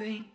baby.